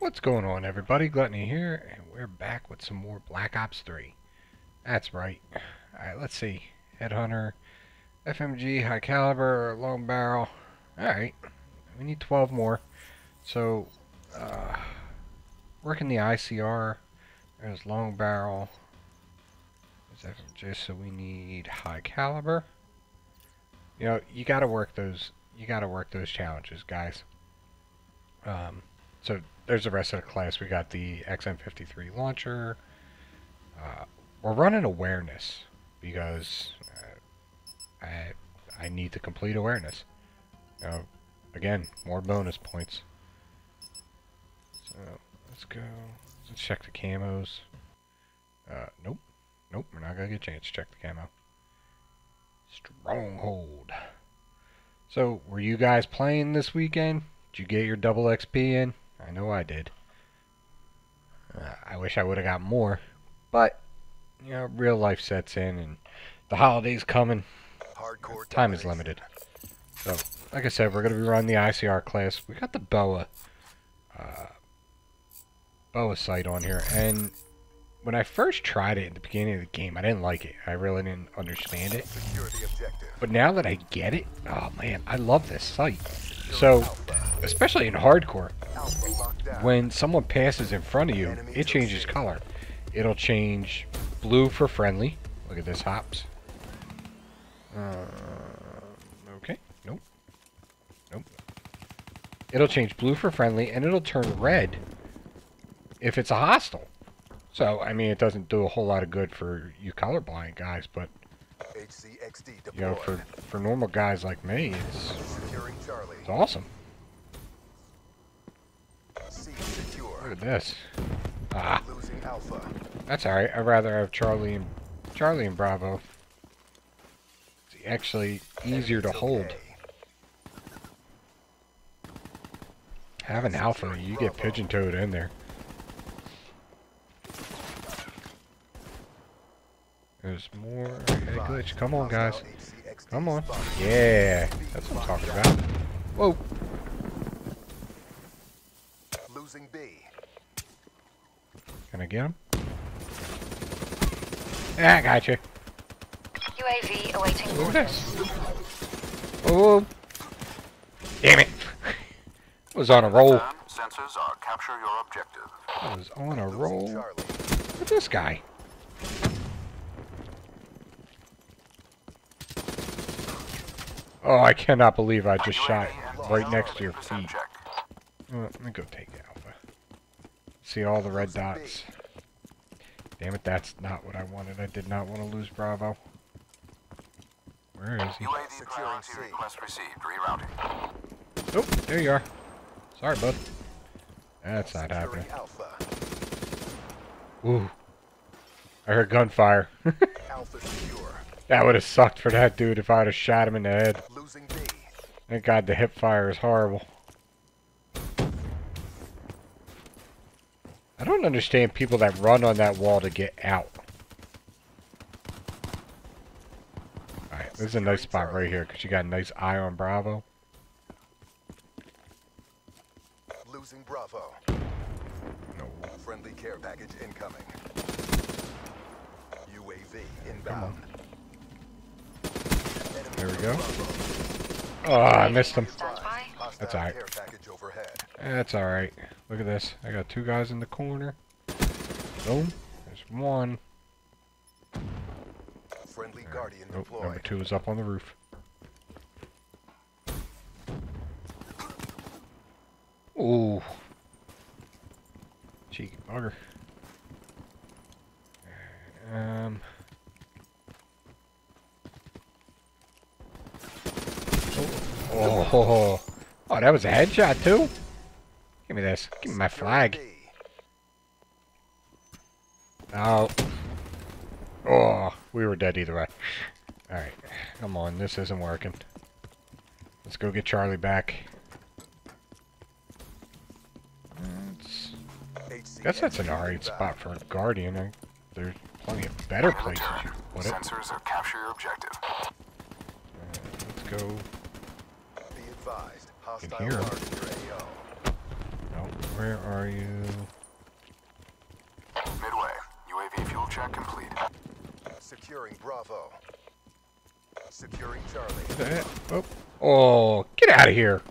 What's going on everybody? Gluttony here, and we're back with some more Black Ops 3. That's right. Alright, let's see. Headhunter, FMJ, high caliber, long barrel. Alright, we need 12 more. So, uh, working the ICR, there's long barrel, there's FMJ, so we need high caliber. You know, you gotta work those, you gotta work those challenges, guys. Um, so there's the rest of the class. We got the XM53 launcher. Uh, we're running awareness because uh, I I need to complete awareness. Now, again, more bonus points. So let's go. Let's check the camos. Uh, nope, nope. We're not gonna get a chance to check the camo. Stronghold. So, were you guys playing this weekend? Did you get your double XP in? I know I did. Uh, I wish I would have got more, but you know, real life sets in, and the holidays coming. Hardcore Time is limited. So, like I said, we're gonna be running the ICR class. We got the BOA, uh, BOA sight on here, and when I first tried it at the beginning of the game, I didn't like it. I really didn't understand it. But now that I get it, oh man, I love this sight. So, especially in hardcore, Alpha locked down. when someone passes in front of you, it changes color. It'll change blue for friendly. Look at this hops. Uh, okay. Nope. Nope. It'll change blue for friendly, and it'll turn red if it's a hostile. So, I mean, it doesn't do a whole lot of good for you colorblind guys, but, you know, for, for normal guys like me, it's, Securing Charlie. it's awesome. Look at this. Ah. That's alright. I'd rather have Charlie and Charlie and Bravo. It's actually easier to hold. okay. Having Alpha, you get pigeon toed in there. There's more. Glitch. Come on, guys. Come on. Yeah. That's what I'm talking about. Whoa. Losing B. Can I get him? Yeah, I got you. UAV awaiting orders. Oh. Damn it. was on a roll. Confirm Sensors are capture your objective. I was on a roll. Charlie. Look at this guy. Oh, I cannot believe I just shot right next to your feet. check. Uh, let me go take Alpha. See all the red dots. Damn it, that's not what I wanted. I did not want to lose Bravo. Where is he? UAV Securing priority C. request received. Rerouting. Oh, there you are. Sorry, bud. That's not happening. Alpha. Ooh. I heard gunfire. Alpha secure. That would have sucked for that dude if I'd have shot him in the head. Losing B. Thank God the hip fire is horrible. I don't understand people that run on that wall to get out. Alright, this is a nice spot right here because you got a nice eye on Bravo. Losing Bravo. No. Friendly care package incoming. UAV inbound. There we go. Oh, I missed him. Stand by. Hostile That's alright. care package overhead. That's alright. Look at this. I got two guys in the corner. Boom. There's one. Friendly Guardian deployed. number two is up on the roof. Ooh. Cheeky bugger. Um. Oh, oh, oh, oh, that was a headshot too. Give me this. Give me my flag. Oh. Oh, we were dead either way. Alright, come on, this isn't working. Let's go get Charlie back. That's, HCXD guess that's an alright spot for a Guardian. I, there's plenty of better places you could put it. Sensors are capture your objective. Uh, let's go. Be advised. Hostile hear 'em. guard in your AO. Oh, where are you? Midway. UAV fuel check complete. Securing Bravo. Securing Charlie. Oh, oh, get out of here!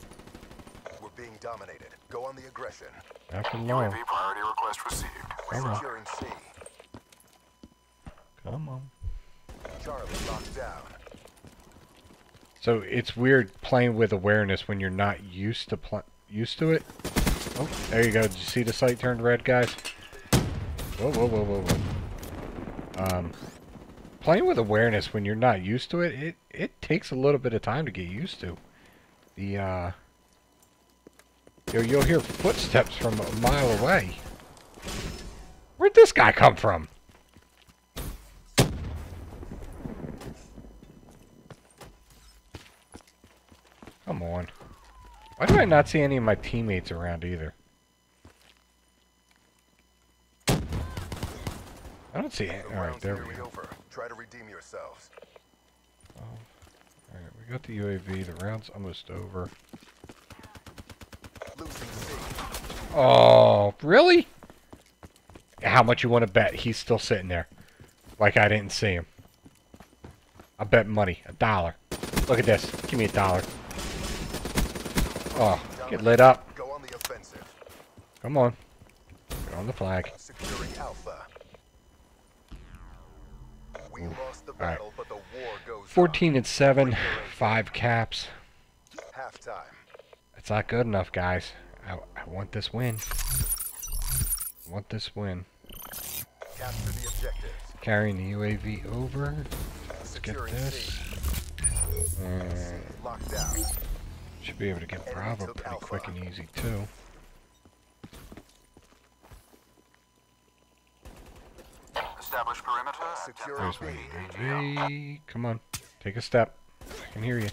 We're being dominated. Go on the aggression. Not for long. UAV priority request received. Come on, Securing C. come on. Charlie locked down. So it's weird playing with awareness when you're not used to used to it. Oh, there you go. Did you see the sight turned red, guys? Whoa, whoa, whoa, whoa, whoa. Um, playing with awareness when you're not used to it, it it takes a little bit of time to get used to. The uh, you'll you'll hear footsteps from a mile away. Where'd this guy come from? Come on. Why do I might not see any of my teammates around either? I don't see it. Alright, there we go. over. Try to redeem yourselves. Alright, we got the UAV. The round's almost over. Oh, really? How much you want to bet he's still sitting there? Like I didn't see him. I bet money. A dollar. Look at this. Give me a dollar. Oh, get lit up. Go on the offensive. Come on. Get on the flag. Securing Alpha. We lost the battle, but the war goes 14 and 7. 5 caps. on. Halftime. That's not good enough, guys. I, I want this win. I want this win. Capture the objectives. Carrying the UAV over. Let's get Securing this. C. And Locked down. should be able to get Bravo pretty Alpha. quick and easy, too. Establish perimeter. Secure There's my UAV. Come on. Take a step. I can hear you.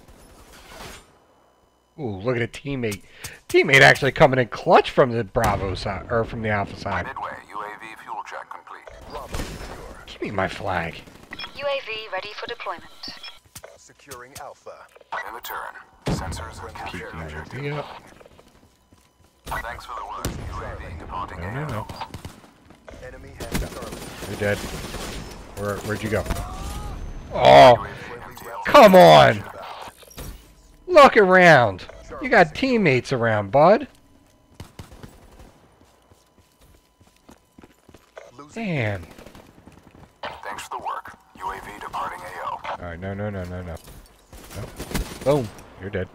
Ooh, look at a teammate. Teammate actually coming in clutch from the Bravo side, or from the Alpha side. Midway. UAV fuel check complete. Bravo secure. Give me my flag. UAV ready for deployment. Securing Alpha. In the turn. Sensors have captured Keep the objective. UAV. Thanks for the work. UAV departing No, no, no. Enemy has Charlie. You're dead. Where, where'd you go? Oh, come on. Look around. You got teammates around, bud. Damn. Thanks for the work. UAV departing AO. Alright, no, no, no, no, no. Nope. Boom. You're dead.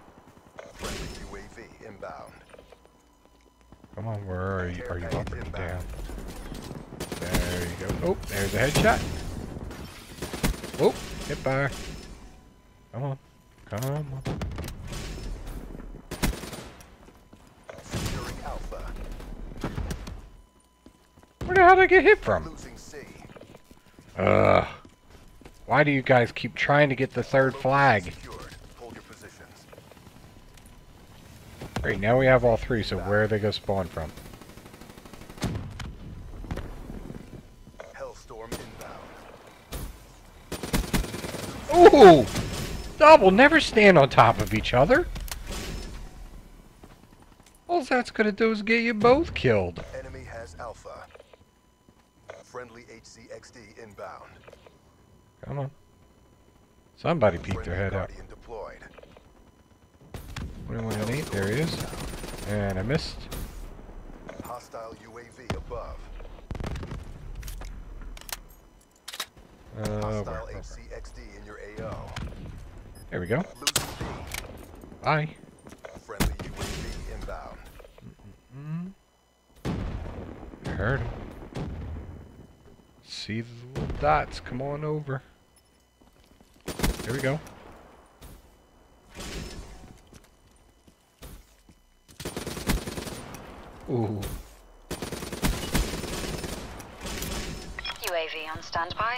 UAV inbound. Come on, where are you? Are you or down? There you go. Oh, there's a headshot. Oh, hit fire. Come on. Come on. Securing Alpha. Where the hell did I get hit from? Losing C. Ugh. Why do you guys keep trying to get the third flag? Secured. Hold your positions. Great, now we have all three, so where are they gonna spawn from? Hellstorm inbound. Ooh! Double, never stand on top of each other. All that's gonna do is get you both killed. Enemy has Alpha. Friendly HCXD inbound. Come on. Somebody peeked their head out. Guardian deployed. 21 and 8, there he is. And I missed. Hostile UAV above. Uh, Hostile where, where? HCXD in your AO. There we go. Bye. Friendly UAV inbound. I heard him. See the little dots. Come on over. There we go. Ooh. UAV on standby.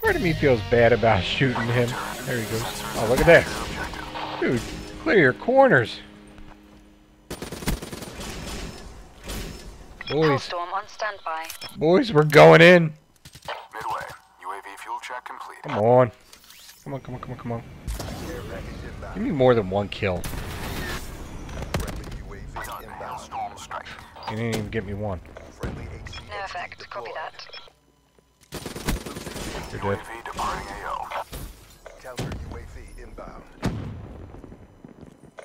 Part of me feels bad about shooting him. There he goes. Oh, look at that. Dude, clear your corners. Boys, Hellstorm on standby. boys, we're going in. Midway. UAV fuel check complete. Come on. Come on, come on, come on, come on. Care package inbound. Give me more than one kill. You didn't even get me one. No effect. Copy that. You're dead. UAV departing AO. Counter UAV inbound.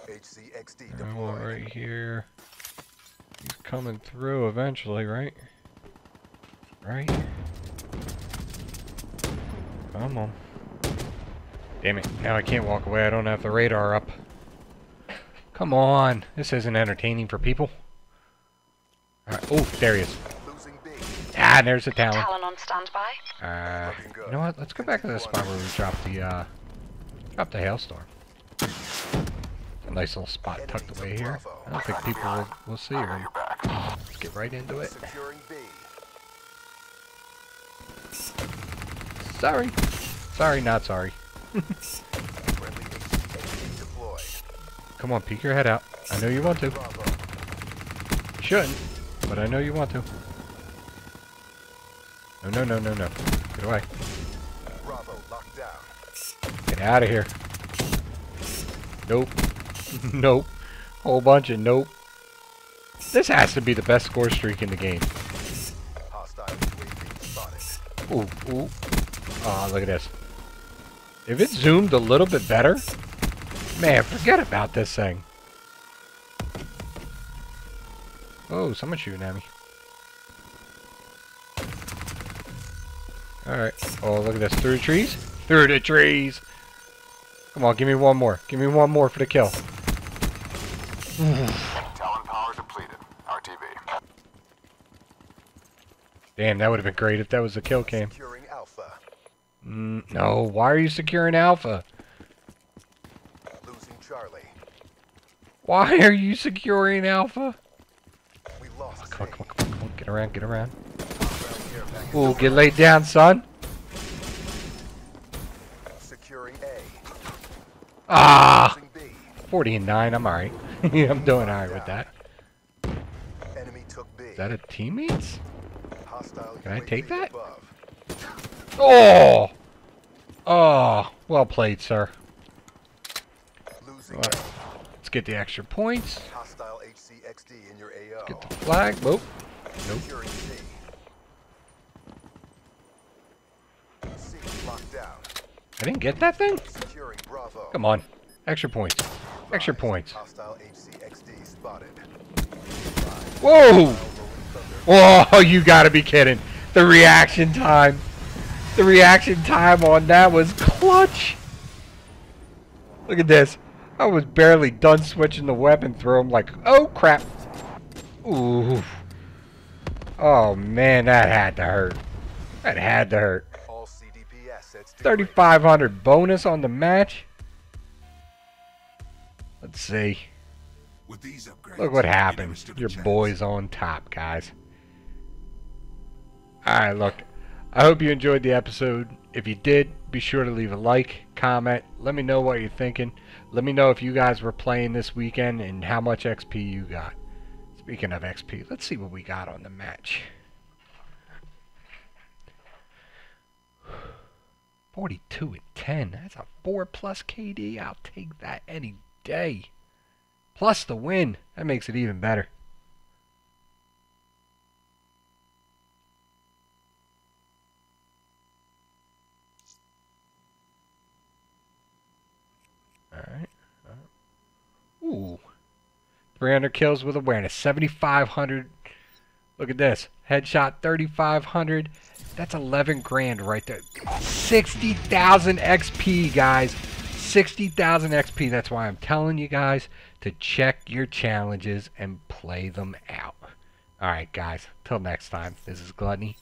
HCXD I want deployed. right here. He's coming through eventually, right? Right? Come on. Damn it. Now I can't walk away. I don't have the radar up. Come on. This isn't entertaining for people. Oh, there he is. Ah, there's a Talon. Talon on standby. Uh, you know what? Let's go back to the spot where we dropped the, uh, dropped the hailstorm. A nice little spot tucked away here. I don't think people will, will see her. got your back. Let's get right into it. Sorry. Sorry, not sorry. Friendly HCXD deployed. Come on, peek your head out. I know you want to. Shouldn't, but I know you want to. No, no, no, no, no. Get away. Bravo locked down. Get out of here. Nope. nope. Whole bunch of nope. This has to be the best score streak in the game. Ooh, ooh. Oh, look at this. If it zoomed a little bit better, man, forget about this thing. Oh, someone's shooting at me. Alright. Oh, look at this. Through the trees? Through the trees! Come on, give me one more. Give me one more for the kill. Talon power depleted. RTB. Damn, that would have been great if that was the kill cam. Securing Alpha. Mm, no, why are you securing Alpha? Losing Charlie. Why are you securing Alpha? Come on, come on, come on, come on. Get around, get around. Ground care package Ooh, get laid down, son. Securing A. Ah! Losing 40 and 9, I'm alright. I'm doing alright with that. Enemy took B. Is that a teammates? Hostile Can I take that? Oh! Oh, well played, sir. Alright. Let's get the extra points. HCXD in your AO. Get the flag. Nope. Securing C. C locked down. I didn't get that thing? Securing Bravo. Come on. Extra points. Extra points. Hostile HCXD spotted. Whoa! Whoa, you gotta be kidding. The reaction time. The reaction time on that was clutch. Look at this. I was barely done switching the weapon through. I'm like, oh crap. Ooh. Oh man, that had to hurt. That had to hurt. All CDP assets. debriefed. 3,500 bonus on the match. Let's see. With these upgrades, Look what you happened. Your boy's on top, guys. Alright, look. I hope you enjoyed the episode. If you did, be sure to leave a like, comment. Let me know what you're thinking. Let me know if you guys were playing this weekend and how much XP you got. Speaking of XP, let's see what we got on the match. 42 and 10. That's a 4 plus KD. I'll take that any day. Plus the win. That makes it even better. Alright. Ooh. 300 kills with awareness. 7,500. Look at this. Headshot 3,500. That's 11 grand right there. 60,000 XP, guys. 60,000 XP. That's why I'm telling you guys to check your challenges and play them out. Alright, guys. Till next time. This is Gluttony.